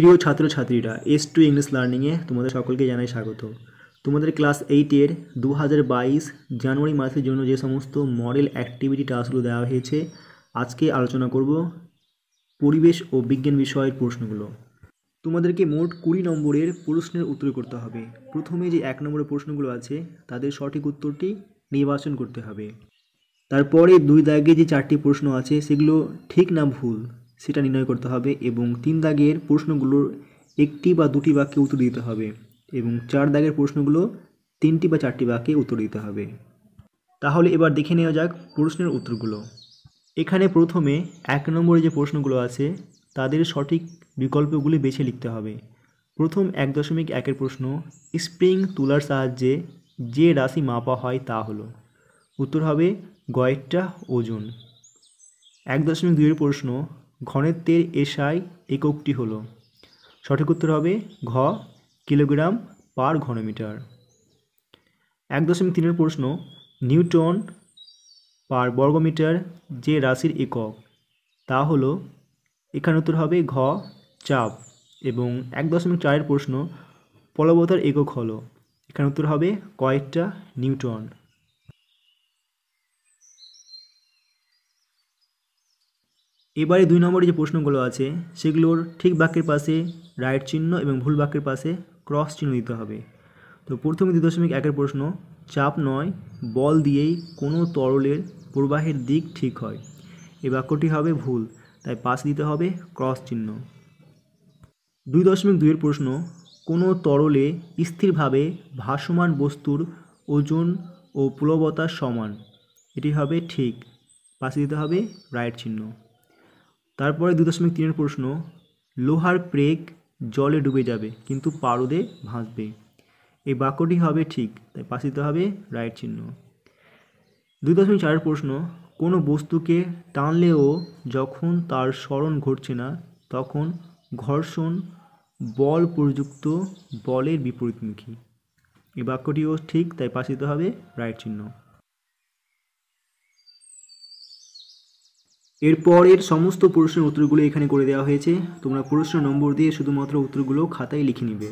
প্রিয় ছাত্রছাত্রীরা S to English লার্নিংয়ে তোমাদের সকলকে জানাই স্বাগত। তোমাদের ক্লাস এইটের দু হাজার বাইশ জানুয়ারি মাসের জন্য যে সমস্ত মডেল অ্যাক্টিভিটি টাস্কগুলো দেওয়া হয়েছে, আজকে আলোচনা করব পরিবেশ ও বিজ্ঞান বিষয়ের প্রশ্নগুলো। তোমাদেরকে মোট কুড়ি নম্বরের প্রশ্নের উত্তর করতে হবে। প্রথমে যে এক নম্বরের প্রশ্নগুলো আছে, তাদের সঠিক উত্তরটি নির্বাচন করতে হবে। তারপরে দুই দাগে যে চারটি প্রশ্ন আছে, সেগুলো ঠিক না ভুল সেটা নির্ণয় করতে হবে এবং তিন দাগের প্রশ্নগুলোর একটি বা দুটি বাক্যে উত্তর দিতে হবে এবং চার দাগের প্রশ্নগুলো তিনটি বা চারটি বাক্যে উত্তর দিতে হবে। তাহলে এবার দেখে নেওয়া যাক প্রশ্নের উত্তরগুলো। এখানে প্রথমে এক নম্বরে যে প্রশ্নগুলো আছে, তাদের সঠিক বিকল্পগুলি বেছে লিখতে হবে। প্রথম এক দশমিক একের প্রশ্ন, স্প্রিং তুলার সাহায্যে যে রাশি মাপা হয় তা হলো। উত্তর হবে গয়েরটা ওজন। এক দশমিক দুইয়ের প্রশ্ন ঘনত্বের এসআই এককটি হলো। সঠিক উত্তর হবে ঘ কিলোগ্রাম পার ঘনমিটার। এক দশমিক তিনের প্রশ্ন, নিউটন পার বর্গমিটার যে রাশির একক, তা হলো, এখানে উত্তর হবে ঘ চাপ এবং এক দশমিক চারের প্রশ্ন, পলবতার একক হলো। এখানে উত্তর হবে কয়েকটা নিউটন। এবারে দুই নম্বরে যে প্রশ্নগুলো আছে, সেগুলোর ঠিক বাক্যের পাশে রাইট চিহ্ন এবং ভুল বাক্যের পাশে ক্রস চিহ্ন দিতে হবে। তো প্রথমে দুই দশমিক একের প্রশ্ন, চাপ নয়, বল দিয়েই কোনো তরলের প্রবাহের দিক ঠিক হয়। এই বাক্যটি হবে ভুল, তাই পাশ দিতে হবে ক্রস চিহ্ন। দুই দশমিক দুইয়ের প্রশ্ন, কোনো তরলে স্থিরভাবে ভাসমান বস্তুর ওজন ও প্লবতা সমান। এটি হবে ঠিক, পাশে দিতে হবে রাইট চিহ্ন। তারপরে দু দশমিক তিনের প্রশ্ন, লোহার প্রেগ জলে ডুবে যাবে, কিন্তু পারদে ভাসবে। এই বাক্যটি হবে ঠিক, তাই পাশে দিতে হবে রাইট চিহ্ন। দুই দশমিক চারের প্রশ্ন, কোনো বস্তুকে টানলেও যখন তার স্মরণ ঘটছে না, তখন ঘর্ষণ বল প্রযুক্ত বলের বিপরীতমুখী। এই বাক্যটিও ঠিক, তাই পাশে দিতে হবে রাইট চিহ্ন। এরপরের সমস্ত প্রশ্নের উত্তরগুলো এখানে করে দেওয়া হয়েছে। তোমরা প্রশ্ন নম্বর দিয়ে শুধুমাত্র উত্তরগুলো খাতায় লিখে নিবে।